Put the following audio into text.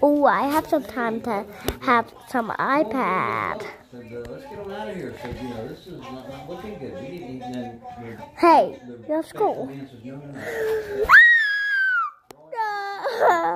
Oh, I have some time to have some iPad. Hey, let's go.